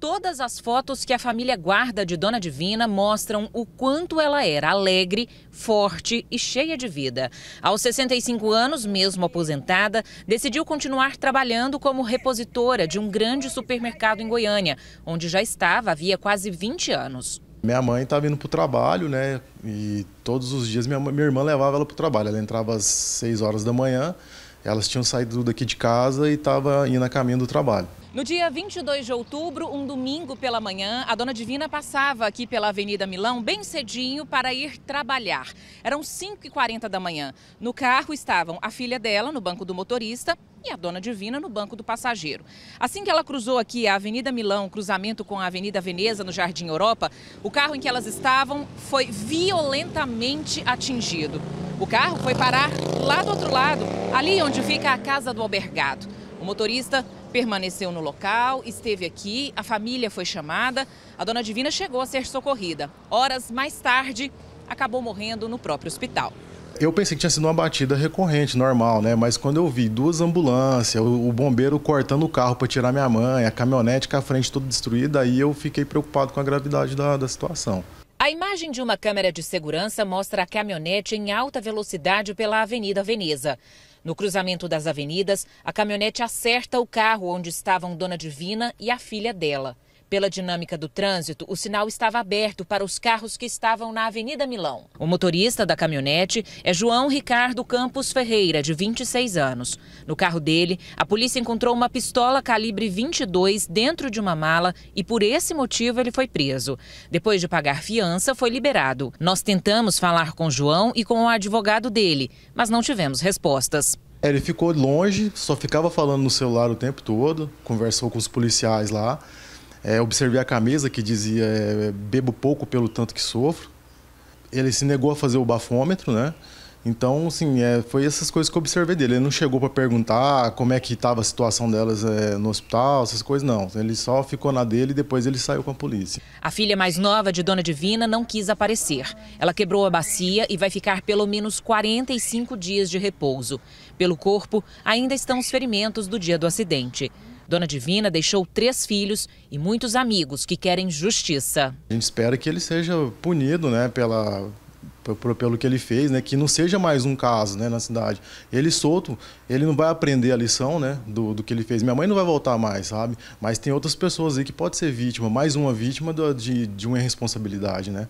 Todas as fotos que a família guarda de Dona Divina mostram o quanto ela era alegre, forte e cheia de vida. Aos 65 anos, mesmo aposentada, decidiu continuar trabalhando como repositora de um grande supermercado em Goiânia, onde já estava havia quase 20 anos. Minha mãe estava indo para o trabalho, né? E todos os dias minha, minha irmã levava ela para o trabalho. Ela entrava às 6 horas da manhã, elas tinham saído daqui de casa e estava indo a caminho do trabalho. No dia 22 de outubro, um domingo pela manhã, a dona Divina passava aqui pela Avenida Milão bem cedinho para ir trabalhar. Eram 5h40 da manhã. No carro estavam a filha dela no banco do motorista e a dona Divina no banco do passageiro. Assim que ela cruzou aqui a Avenida Milão, cruzamento com a Avenida Veneza, no Jardim Europa, o carro em que elas estavam foi violentamente atingido. O carro foi parar lá do outro lado, ali onde fica a casa do albergado. O motorista permaneceu no local, esteve aqui, a família foi chamada, a dona Divina chegou a ser socorrida. Horas mais tarde, acabou morrendo no próprio hospital. Eu pensei que tinha sido uma batida recorrente, normal, né? Mas quando eu vi duas ambulâncias, o, bombeiro cortando o carro para tirar minha mãe, a caminhonete com a frente toda destruída, aí eu fiquei preocupado com a gravidade da, da situação. A imagem de uma câmera de segurança mostra a caminhonete em alta velocidade pela Avenida Veneza. No cruzamento das avenidas, a caminhonete acerta o carro onde estavam Dona Divina e a filha dela. Pela dinâmica do trânsito, o sinal estava aberto para os carros que estavam na Avenida Milão. O motorista da caminhonete é João Ricardo Campos Ferreira, de 26 anos. No carro dele, a polícia encontrou uma pistola calibre 22 dentro de uma mala e por esse motivo ele foi preso. Depois de pagar fiança, foi liberado. Nós tentamos falar com João e com o advogado dele, mas não tivemos respostas. Ele ficou longe, só ficava falando no celular o tempo todo, conversou com os policiais lá. É, observei a camisa que dizia é, bebo pouco pelo tanto que sofro. Ele se negou a fazer o bafômetro, né? Então, assim, é, foi essas coisas que eu observei dele. Ele não chegou para perguntar como é que estava a situação delas é, no hospital, essas coisas, não. Ele só ficou na dele e depois ele saiu com a polícia. A filha mais nova de Dona Divina não quis aparecer. Ela quebrou a bacia e vai ficar pelo menos 45 dias de repouso. Pelo corpo, ainda estão os ferimentos do dia do acidente. Dona Divina deixou três filhos e muitos amigos que querem justiça. A gente espera que ele seja punido, né, pela pelo que ele fez, né, que não seja mais um caso, né, na cidade. Ele solto, ele não vai aprender a lição, né, do, do que ele fez. Minha mãe não vai voltar mais, sabe? Mas tem outras pessoas aí que pode ser vítima, mais uma vítima do, de, de uma irresponsabilidade, né?